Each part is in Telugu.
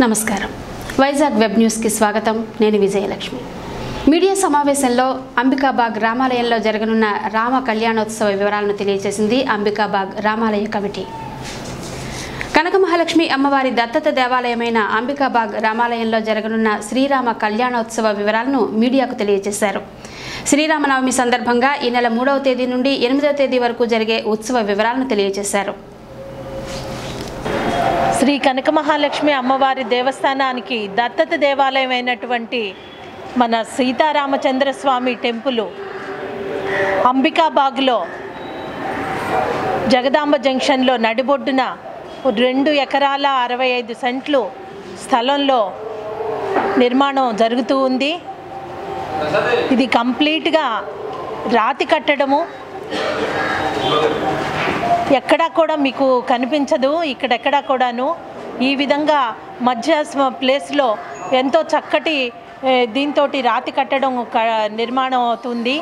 నమస్కారం. వైజాగ్ వెబ్ న్యూస్కి స్వాగతం. నేను విజయలక్ష్మి. మీడియా సమావేశంలో అంబికాబాగ్ రామాలయంలో జరగనున్న రామ కళ్యాణోత్సవ వివరాలను తెలియజేసింది అంబికాబాగ్ రామాలయ కమిటీ. కనక మహాలక్ష్మి అమ్మవారి దత్తత దేవాలయమైన అంబికాబాగ్ రామాలయంలో జరగనున్న శ్రీరామ కళ్యాణోత్సవ వివరాలను మీడియాకు తెలియజేశారు. శ్రీరామనవమి సందర్భంగా ఈ నెల మూడవ తేదీ నుండి ఎనిమిదవ తేదీ వరకు జరిగే ఉత్సవ వివరాలను తెలియజేశారు. శ్రీ కనక మహాలక్ష్మి అమ్మవారి దేవస్థానానికి దత్తత దేవాలయం అయినటువంటి మన సీతారామచంద్ర స్వామి టెంపుల్ అంబికాబాగ్లో జగదాంబ జంక్షన్లో నడిబొడ్డున రెండు ఎకరాల అరవై ఐదు సెంట్లు స్థలంలో నిర్మాణం జరుగుతూ ఉంది. ఇది కంప్లీట్గా రాతి కట్టడము. ఎక్కడా కూడా మీకు కనిపించదు ఇక్కడెక్కడా కూడాను. ఈ విధంగా మధ్య ప్లేస్లో ఎంతో చక్కటి దీంతో రాతి కట్టడం నిర్మాణం అవుతుంది.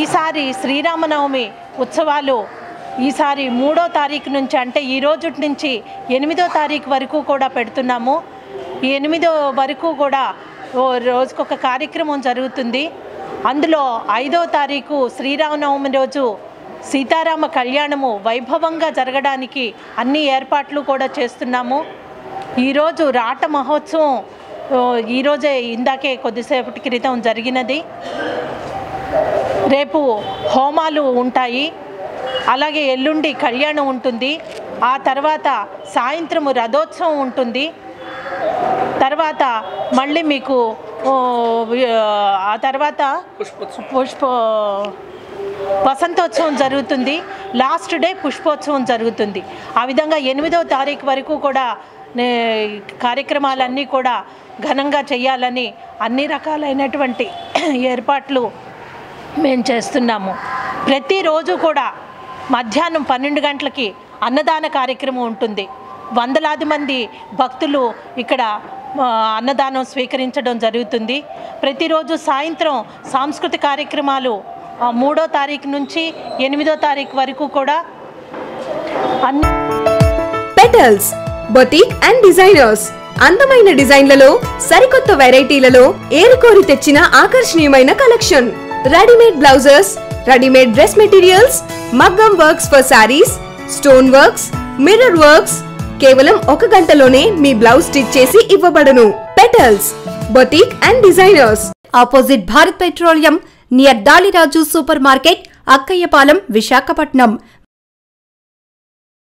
ఈసారి శ్రీరామనవమి ఉత్సవాలు ఈసారి మూడో తారీఖు నుంచి అంటే ఈ రోజు నుంచి ఎనిమిదో తారీఖు వరకు కూడా పెడుతున్నాము. ఈ ఎనిమిదో వరకు కూడా రోజుకొక కార్యక్రమం జరుగుతుంది. అందులో ఐదో తారీఖు శ్రీరామనవమి రోజు సీతారామ కళ్యాణము వైభవంగా జరగడానికి అన్ని ఏర్పాట్లు కూడా చేస్తున్నాము. ఈరోజు రాట మహోత్సవం ఈరోజే ఇందాకే కొద్దిసేపటి క్రితం జరిగినది. రేపు హోమాలు ఉంటాయి. అలాగే ఎల్లుండి కళ్యాణం ఉంటుంది. ఆ తర్వాత సాయంత్రము రథోత్సవం ఉంటుంది. తర్వాత మళ్ళీ మీకు ఆ తర్వాత పుష్ప వసంతోత్సవం జరుగుతుంది. లాస్ట్ డే పుష్పోత్సవం జరుగుతుంది. ఆ విధంగా ఎనిమిదవ తారీఖు వరకు కూడా నే- కార్యక్రమాలన్నీ కూడా ఘనంగా చేయాలని అన్ని రకాలైనటువంటి ఏర్పాట్లు మేము చేస్తున్నాము. ప్రతిరోజు కూడా మధ్యాహ్నం పన్నెండు గంటలకి అన్నదాన కార్యక్రమం ఉంటుంది. వందలాది మంది భక్తులు ఇక్కడ అన్నదానం స్వీకరించడం జరుగుతుంది. ప్రతిరోజు సాయంత్రం సాంస్కృతిక కార్యక్రమాలు మూడో తారీఖు నుంచి ఎనిమిదో తారీఖు వరకు కూడా అన్ని పెటల్స్ బొటిక్ అండ్ డిజైనర్స్ అందమైన డిజైన్లలో సరికొత్త వెరైటీలలో ఏరుకోరి తెచ్చిన ఆకర్షణీయమైన collection. Readymade blouses readymade dress materials మగ్గం works for sarees stone works mirror works కేవలం ఒక గంటలోనే మీ బ్లౌజ్ స్టిచ్ చేసి ఇవ్వబడును. Petals boutique and designers opposite Bharat Petroleum near Daliraju super market Akkayyapalem Visakhapatnam